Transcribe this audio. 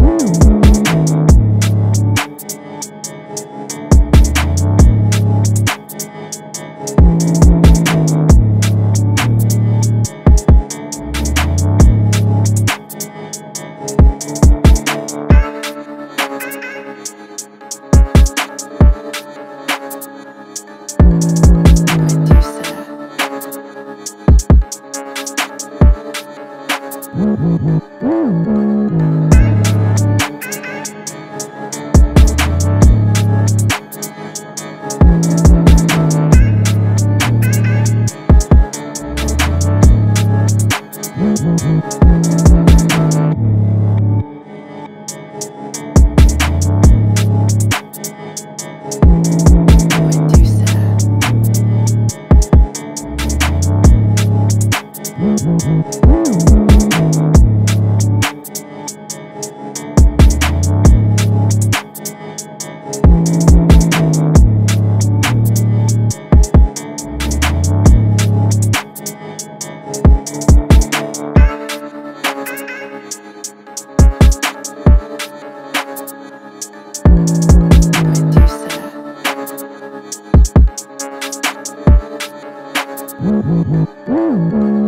Woo! Woo! Mm-hmm.